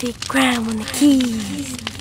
Big Crown on the keys.